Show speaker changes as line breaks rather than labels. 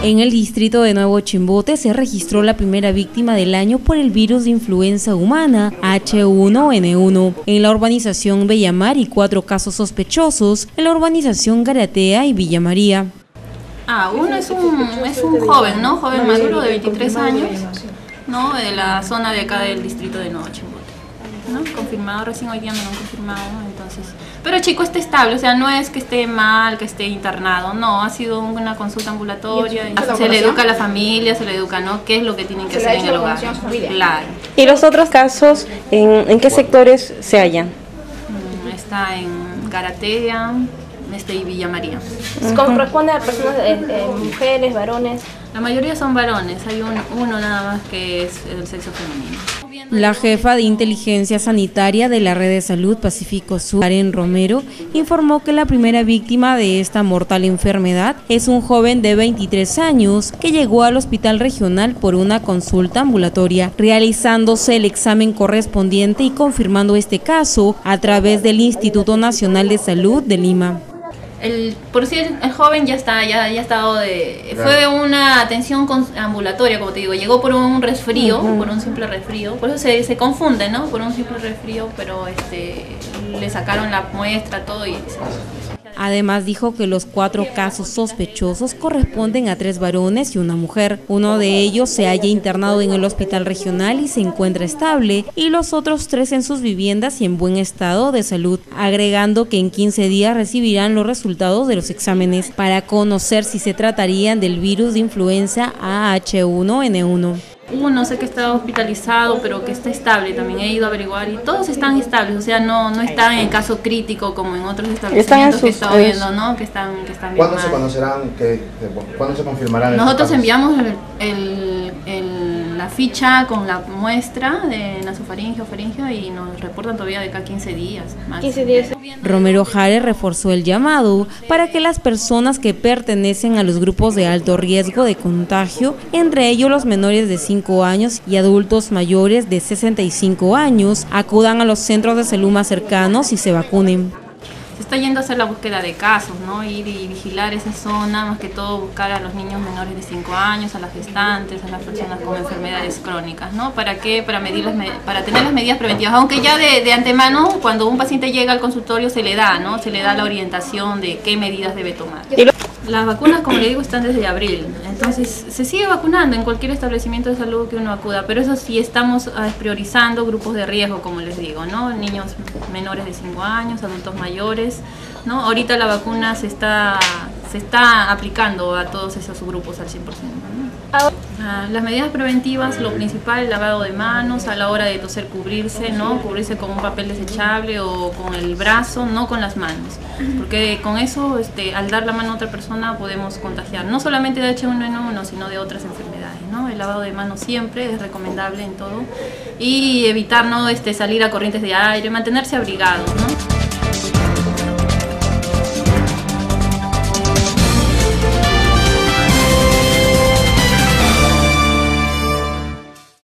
En el distrito de Nuevo Chimbote se registró la primera víctima del año por el virus de influenza humana H1N1 en la urbanización Bellamar y cuatro casos sospechosos en la urbanización Garatea y Villa María.
Ah, uno es un, es un joven, ¿no? Joven maduro de 23 años, ¿no? De la zona de acá del distrito de Nuevo Chimbote. ¿no? Confirmado, recién hoy día me confirmado, entonces... Pero chico está estable, o sea, no es que esté mal, que esté internado, no, ha sido una consulta ambulatoria, y se le educa a la familia, se le educa, ¿no? ¿Qué es lo que tienen que hacer en el hogar? Claro.
¿Y los otros casos, en, en qué sectores se hallan?
Mm, Está en Garatea, este y Villa María.
¿Corresponde a personas, eh, eh, mujeres, varones?
La mayoría son varones, hay un- uno nada más que es el sexo femenino.
La jefa de inteligencia sanitaria de la red de salud Pacífico Sur, Karen Romero, informó que la primera víctima de esta mortal enfermedad es un joven de 23 años que llegó al hospital regional por una consulta ambulatoria, realizándose el examen correspondiente y confirmando este caso a través del Instituto Nacional de Salud de Lima.
El, por si el, el joven ya está, ya, ya ha estado de, fue de una atención con- ambulatoria, como te digo, llegó por un resfrío, por un simple resfrío, por eso se, se confunde, ¿no? Por un simple resfrío, pero este, le sacaron la muestra, todo y se-
Además dijo que los cuatro casos sospechosos corresponden a tres varones y una mujer. Uno de ellos se halla internado en el hospital regional y se encuentra estable y los otros tres en sus viviendas y en buen estado de salud, agregando que en 15 días recibirán los resultados de los exámenes para conocer si se tratarían del virus de influenza AH1N1.
Uno sé que está hospitalizado, pero que está estable también. He ido a averiguar y todos están estables, o sea, no, no están en caso crítico como en otros establecimientos que he
sus-
estado
en
viendo, ¿no? Que están, que están bien
¿Cuándo se
mal.
conocerán, que, que- cuándo se confirmarán
Nosotros enviamos el- el- el- la ficha con la muestra de nasofaringio, faringio y nos reportan todavía de cada 15 días. Más.
15 días.
Romero Jare reforzó el llamado para que las personas que pertenecen a los grupos de alto riesgo de contagio, entre ellos los menores de 5 años y adultos mayores de 65 años, acudan a los centros de salud más cercanos y se vacunen.
Se está yendo a hacer la búsqueda de casos, ¿no? Ir y vigilar esa zona, más que todo buscar a los niños menores de 5 años, a las gestantes, a las personas con enfermedades crónicas, ¿no? ¿Para qué? Para, medir las me- para tener las medidas preventivas. Aunque ya de, de antemano, cuando un paciente llega al consultorio, se le da, ¿no? Se le da la orientación de qué medidas debe tomar. Las vacunas, como le digo, están desde abril. Entonces, se sigue vacunando en cualquier establecimiento de salud que uno acuda, pero eso sí estamos ah, priorizando grupos de riesgo, como les digo, ¿no? Niños menores de 5 años, adultos mayores, ¿no? Ahorita la vacuna se está se está aplicando a todos esos grupos al 100%, ¿no? Ah, las medidas preventivas, lo principal, lavado de manos, a la hora de toser cubrirse, ¿no? Cubrirse con un papel desechable o con el brazo, no con las manos. Porque con eso, este, al dar la mano a otra persona, podemos contagiar, no solamente de H1N1, sino de otras enfermedades, ¿no? El lavado de manos siempre es recomendable en todo. Y evitar, ¿no? Este, salir a corrientes de aire, mantenerse abrigado, ¿no?